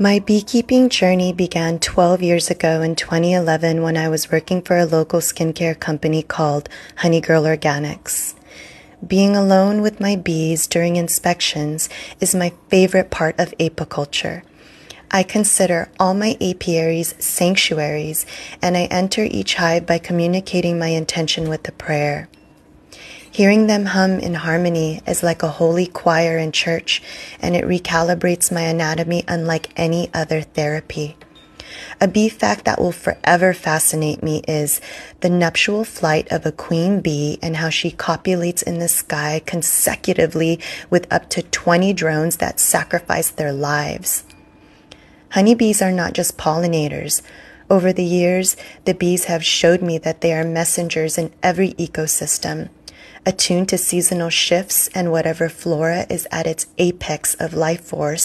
My beekeeping journey began 12 years ago in 2011 when I was working for a local skincare company called Honey Girl Organics. Being alone with my bees during inspections is my favorite part of apiculture. I consider all my apiaries sanctuaries, and I enter each hive by communicating my intention with a prayer. Hearing them hum in harmony is like a holy choir in church, and it recalibrates my anatomy unlike any other therapy. A bee fact that will forever fascinate me is the nuptial flight of a queen bee and how she copulates in the sky consecutively with up to 20 drones that sacrifice their lives. Honeybees are not just pollinators. Over the years, the bees have showed me that they are messengers in every ecosystem, attuned to seasonal shifts and whatever flora is at its apex of life force.